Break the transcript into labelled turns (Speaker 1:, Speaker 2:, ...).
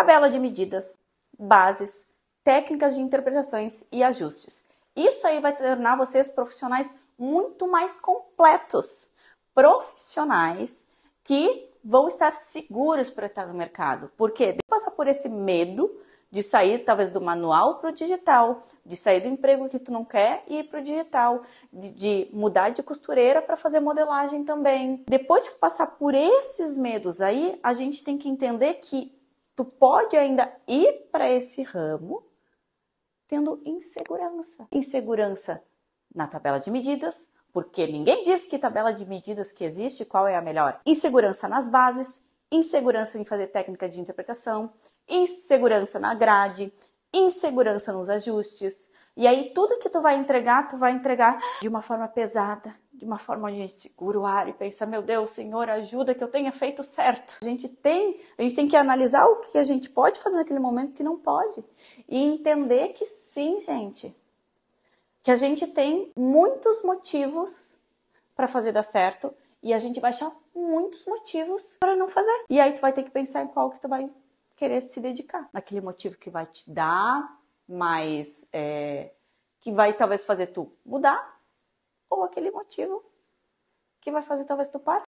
Speaker 1: tabela de medidas, bases, técnicas de interpretações e ajustes. Isso aí vai tornar vocês profissionais muito mais completos, profissionais que vão estar seguros para estar no mercado. Porque passa por esse medo de sair talvez do manual para o digital, de sair do emprego que tu não quer e ir para o digital, de, de, mudar de costureira para fazer modelagem também. Depois que passar por esses medos aí, a gente tem que entender que tu pode ainda ir para esse ramo tendo insegurança. Insegurança na tabela de medidas, porque ninguém diz que tabela de medidas que existe, qual é a melhor. Insegurança nas bases, insegurança em fazer técnica de interpretação, insegurança na grade, insegurança nos ajustes. E aí tudo que tu vai entregar, tu vai entregar de uma forma pesada, de uma forma onde a gente segura o ar e pensa, meu Deus, Senhor, ajuda que eu tenha feito certo. A gente tem, a gente tem que analisar o que a gente pode fazer naquele momento que não pode e entender que sim, gente, que a gente tem muitos motivos para fazer dar certo e a gente vai achar muitos motivos para não fazer. E aí tu vai ter que pensar em qual que tu vai querer se dedicar. Naquele motivo que vai te dar mais. É, que vai talvez fazer tu mudar, ou aquele motivo que vai fazer talvez tu parar.